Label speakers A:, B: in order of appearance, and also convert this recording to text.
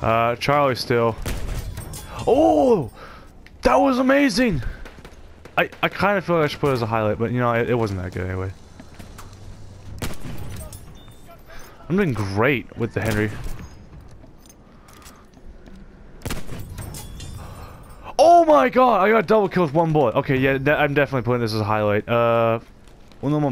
A: Uh, Charlie still. Oh! That was amazing! I, I kind of feel like I should put it as a highlight, but you know, it, it wasn't that good anyway. I'm doing great with the Henry. Oh my god! I got double kill with one bullet. Okay, yeah, I'm definitely putting this as a highlight. Uh, one momento.